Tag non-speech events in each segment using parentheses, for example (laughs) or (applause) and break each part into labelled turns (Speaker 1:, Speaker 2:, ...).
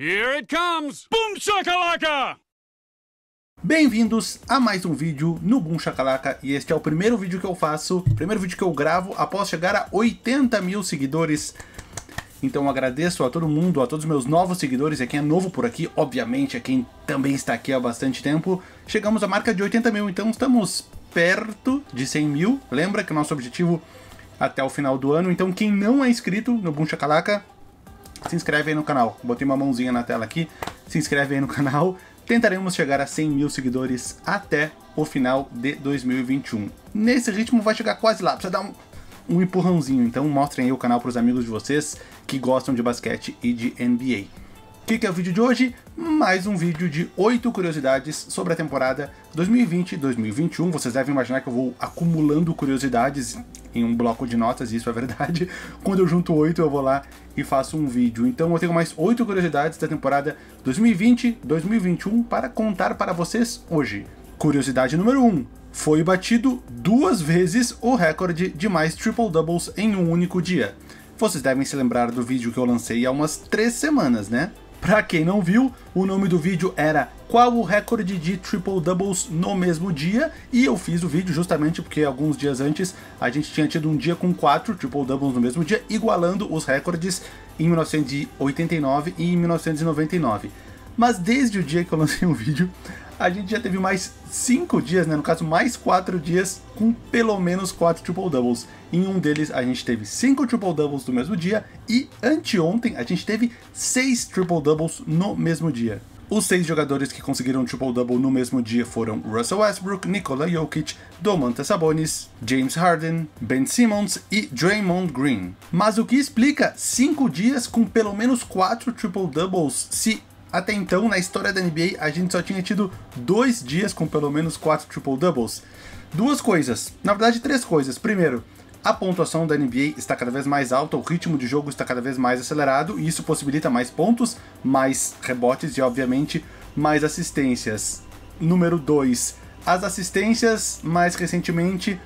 Speaker 1: Here it comes! Boom shakalaka!
Speaker 2: Bem-vindos a mais um vídeo no Boom Shakalaka e este é o primeiro vídeo que eu faço, primeiro vídeo que eu gravo após chegar a 80 mil seguidores. Então agradeço a todo mundo, a todos os meus novos seguidores, a quem é novo por aqui, obviamente, a quem também está aqui há bastante tempo. Chegamos à marca de 80 mil, então estamos perto de 100 mil. Lembra que o nosso objetivo até o final do ano, então quem não é inscrito no Boom Shakalaka, se inscreve aí no canal. Botei uma mãozinha na tela aqui, se inscreve aí no canal. Tentaremos chegar a 100 mil seguidores até o final de 2021. Nesse ritmo vai chegar quase lá, precisa dar um, um empurrãozinho. Então mostrem aí o canal para os amigos de vocês que gostam de basquete e de NBA. O que, que é o vídeo de hoje? Mais um vídeo de 8 curiosidades sobre a temporada 2020-2021. Vocês devem imaginar que eu vou acumulando curiosidades em um bloco de notas, isso é verdade. (laughs) Quando eu junto 8, eu vou lá e faço um vídeo. Então eu tenho mais 8 curiosidades da temporada 2020-2021 para contar para vocês hoje. Curiosidade número 1. Foi batido duas vezes o recorde de mais triple-doubles em um único dia. Vocês devem se lembrar do vídeo que eu lancei há umas 3 semanas, né? Pra quem não viu, o nome do vídeo era Qual o recorde de triple doubles no mesmo dia? E eu fiz o vídeo justamente porque alguns dias antes a gente tinha tido um dia com 4 triple doubles no mesmo dia, igualando os recordes em 1989 e em 1999. Mas desde o dia que eu lancei o vídeo, a gente já teve mais 5 dias, né? No caso, mais 4 dias com pelo menos 4 triple doubles. Em um deles a gente teve 5 triple doubles no mesmo dia e anteontem a gente teve 6 triple doubles no mesmo dia. Os seis jogadores que conseguiram triple-double no mesmo dia foram Russell Westbrook, Nikola Jokic, Domantas Sabonis, James Harden, Ben Simmons e Draymond Green. Mas o que explica cinco dias com pelo menos quatro triple-doubles se até então, na história da NBA, a gente só tinha tido dois dias com pelo menos quatro triple-doubles. Duas coisas, na verdade três coisas. Primeiro, a pontuação da NBA está cada vez mais alta, o ritmo de jogo está cada vez mais acelerado e isso possibilita mais pontos, mais rebotes e, obviamente, mais assistências. Número 2. As assistências, mais recentemente,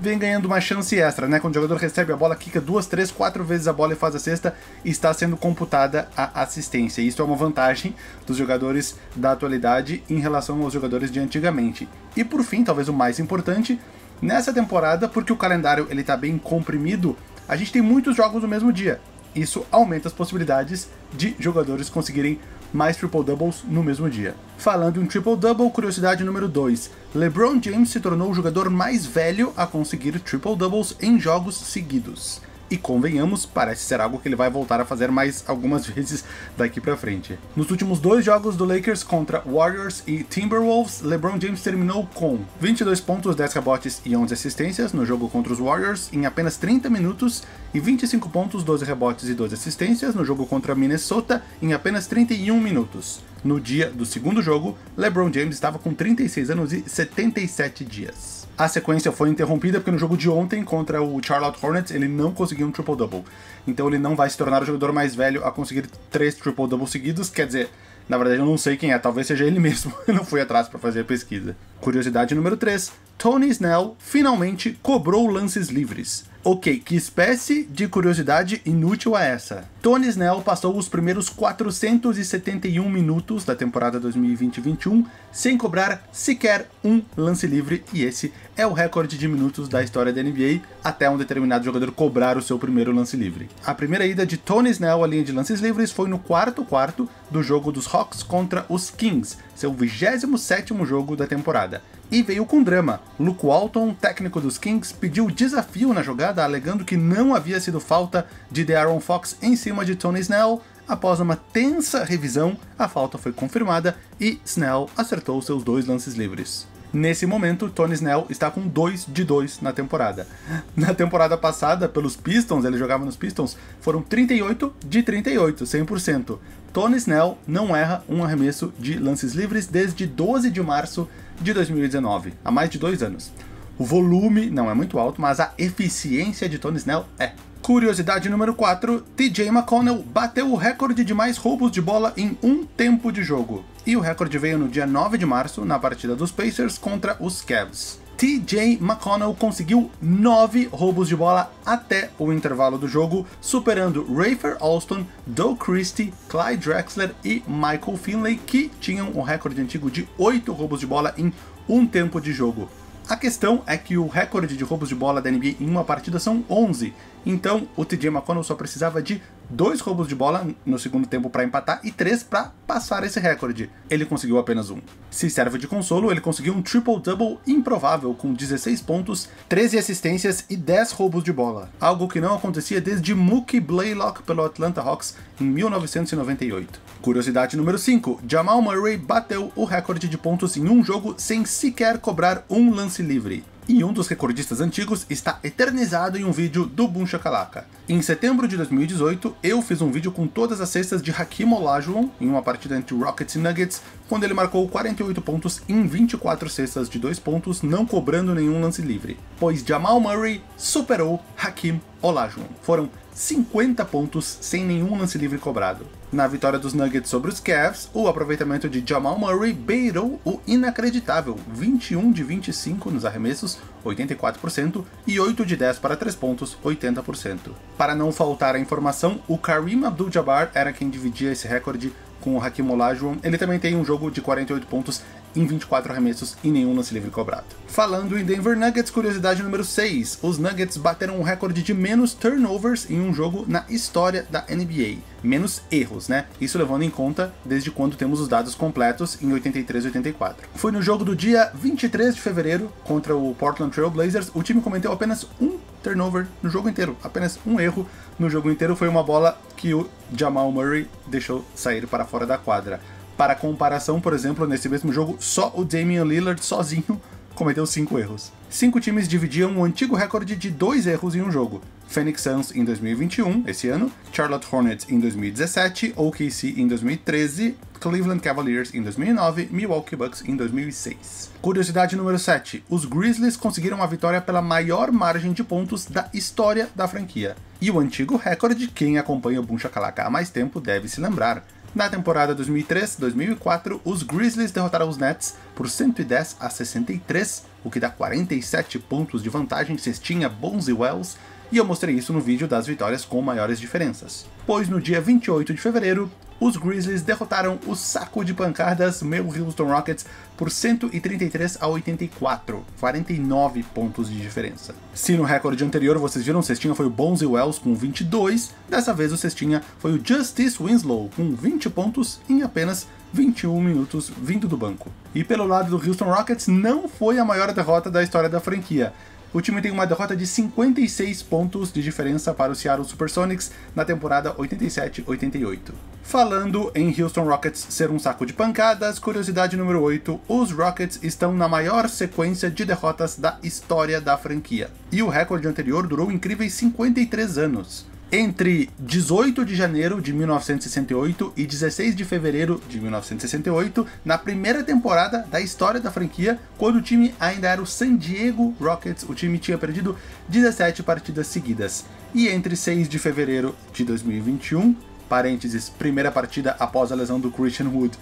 Speaker 2: vem ganhando uma chance extra, né? Quando o jogador recebe a bola, quica duas, três, quatro vezes a bola e faz a cesta, está sendo computada a assistência. Isso é uma vantagem dos jogadores da atualidade em relação aos jogadores de antigamente. E por fim, talvez o mais importante, nessa temporada, porque o calendário ele está bem comprimido, a gente tem muitos jogos no mesmo dia. Isso aumenta as possibilidades de jogadores conseguirem mais triple-doubles no mesmo dia. Falando em triple-double, curiosidade número 2. LeBron James se tornou o jogador mais velho a conseguir triple-doubles em jogos seguidos. E convenhamos, parece ser algo que ele vai voltar a fazer mais algumas (laughs) vezes daqui pra frente. Nos últimos dois jogos do Lakers contra Warriors e Timberwolves, LeBron James terminou com 22 pontos, 10 rebotes e 11 assistências no jogo contra os Warriors em apenas 30 minutos e 25 pontos, 12 rebotes e 12 assistências no jogo contra Minnesota em apenas 31 minutos. No dia do segundo jogo, LeBron James estava com 36 anos e 77 dias. A sequência foi interrompida porque no jogo de ontem contra o Charlotte Hornets ele não conseguiu um triple-double. Então ele não vai se tornar o jogador mais velho a conseguir três triple-doubles seguidos, quer dizer, na verdade eu não sei quem é, talvez seja ele (laughs) mesmo. eu não fui atrás para fazer a pesquisa. Curiosidade número 3. Tony Snell finalmente cobrou lances livres. Ok, que espécie de curiosidade inútil é essa? Tony Snell passou os primeiros 471 minutos da temporada 2020-21 sem cobrar sequer um lance livre, e esse é o recorde de minutos da história da NBA até um determinado jogador cobrar o seu primeiro lance livre. A primeira ida de Tony Snell à linha de lances livres foi no quarto quarto do jogo dos Hawks contra os Kings, seu 27º jogo da temporada. E veio com drama. Luke Walton, técnico dos Kings, pediu desafio na jogada, alegando que não havia sido falta de De'Aaron Fox em cima de Tony Snell. Após uma tensa revisão, a falta foi confirmada e Snell acertou seus dois lances livres. Nesse momento, Tony Snell está com 2 de 2 na temporada. (laughs) Na temporada passada, pelos Pistons, ele jogava nos Pistons, foram 38 de 38, 100%. Tony Snell não erra um arremesso de lances livres desde 12 de março de 2019, há mais de dois anos. O volume não é muito alto, mas a eficiência de Tony Snell é. Curiosidade número 4, TJ McConnell bateu o recorde de mais roubos de bola em um tempo de jogo. E o recorde veio no dia 9 de março, na partida dos Pacers contra os Cavs. TJ McConnell conseguiu 9 roubos de bola até o intervalo do jogo, superando Rafer Alston, Doug Christie, Clyde Drexler e Michael Finlay, que tinham o recorde antigo de 8 roubos de bola em um tempo de jogo. A questão é que o recorde de roubos de bola da NBA em uma partida são 11, então o TJ McConnell só precisava de dois roubos de bola no segundo tempo para empatar e três para passar esse recorde. Ele conseguiu apenas um. Se serve de consolo, ele conseguiu um triple-double improvável com 16 pontos, 13 assistências e 10 roubos de bola, algo que não acontecia desde Mookie Blaylock pelo Atlanta Hawks em 1998. Curiosidade número 5: Jamal Murray bateu o recorde de pontos em um jogo sem sequer cobrar um lance livre e um dos recordistas antigos está eternizado em um vídeo do Boom Shakalaka. Em setembro de 2018, eu fiz um vídeo com todas as cestas de Hakim Olajuwon em uma partida entre Rockets e Nuggets, quando ele marcou 48 pontos em 24 cestas de 2 pontos, não cobrando nenhum lance livre, pois Jamal Murray superou Hakim Olajuwon. Foram 50 pontos sem nenhum lance livre cobrado. Na vitória dos Nuggets sobre os Cavs, o aproveitamento de Jamal Murray beirou o inacreditável 21 de 25 nos arremessos, 84%, e 8 de 10 para 3 pontos, 80%. Para não faltar a informação, o Kareem Abdul-Jabbar era quem dividia esse recorde com o Hakim Olajuwon. Ele também tem um jogo de 48 pontos em 24 arremessos e nenhum lance livre cobrado. Falando em Denver Nuggets, curiosidade número 6. Os Nuggets bateram um recorde de menos turnovers em um jogo na história da NBA. Menos erros, né? Isso levando em conta desde quando temos os dados completos em 83 e 84. Foi no jogo do dia 23 de fevereiro contra o Portland Trail Blazers. O time cometeu apenas um turnover no jogo inteiro, apenas um erro no jogo inteiro. Foi uma bola que o Jamal Murray deixou sair para fora da quadra. Para comparação, por exemplo, nesse mesmo jogo, só o Damian Lillard sozinho cometeu 5 erros. Cinco times dividiam o antigo recorde de dois erros em um jogo. Phoenix Suns em 2021, esse ano, Charlotte Hornets em 2017, OKC em 2013, Cleveland Cavaliers em 2009, Milwaukee Bucks em 2006. Curiosidade número 7. Os Grizzlies conseguiram a vitória pela maior margem de pontos da história da franquia. E o antigo recorde, quem acompanha o Boom Shakalaka há mais tempo deve se lembrar. Na temporada 2003-2004, os Grizzlies derrotaram os Nets por 110 a 63, o que dá 47 pontos de vantagem cestinha Bonzi Wells, e eu mostrei isso no vídeo das vitórias com maiores diferenças. Pois no dia 28 de fevereiro, os Grizzlies derrotaram o saco de pancadas meu Houston Rockets por 133 a 84, 49 pontos de diferença. Se no recorde anterior vocês viram o cestinha foi o Bonzi Wells com 22, dessa vez o cestinha foi o Justice Winslow com 20 pontos em apenas 21 minutos vindo do banco. E pelo lado do Houston Rockets não foi a maior derrota da história da franquia. O time tem uma derrota de 56 pontos de diferença para o Seattle Supersonics na temporada 87-88. Falando em Houston Rockets ser um saco de pancadas, curiosidade número 8, os Rockets estão na maior sequência de derrotas da história da franquia. E o recorde anterior durou incríveis 53 anos entre 18 de janeiro de 1968 e 16 de fevereiro de 1968, na primeira temporada da história da franquia, quando o time ainda era o San Diego Rockets, o time tinha perdido 17 partidas seguidas. E entre 6 de fevereiro de 2021, parênteses, primeira partida após a lesão do Christian Wood,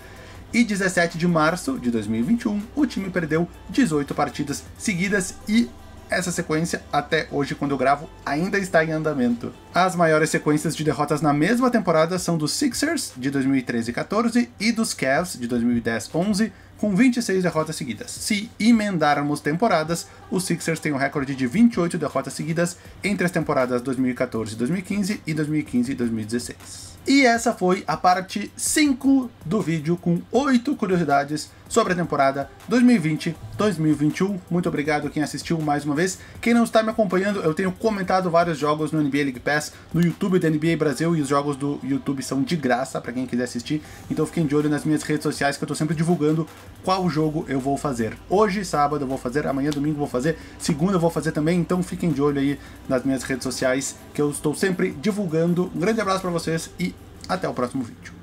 Speaker 2: e 17 de março de 2021, o time perdeu 18 partidas seguidas e essa sequência, até hoje quando eu gravo, ainda está em andamento. As maiores sequências de derrotas na mesma temporada são dos Sixers, de 2013 e 14, dos Cavs, de 2010 11, com 26 derrotas seguidas. Se emendarmos temporadas, os Sixers têm um recorde de 28 derrotas seguidas entre as temporadas 2014 e 2015 e 2015 2016. Essa foi a parte 5 do vídeo com 8 curiosidades sobre a temporada 2020-2021. Muito obrigado quem assistiu mais uma vez. Quem não está me acompanhando, eu tenho comentado vários jogos no NBA League Pass, no YouTube da NBA Brasil e os jogos do YouTube são de graça para quem quiser assistir. Então fiquem de olho nas minhas redes sociais que eu estou sempre divulgando qual jogo eu vou fazer. Hoje, sábado, eu vou fazer, amanhã, domingo, vou fazer, segunda, eu vou fazer também. Então fiquem de olho aí nas minhas redes sociais que eu estou sempre divulgando. Um grande abraço para vocês e até o próximo vídeo.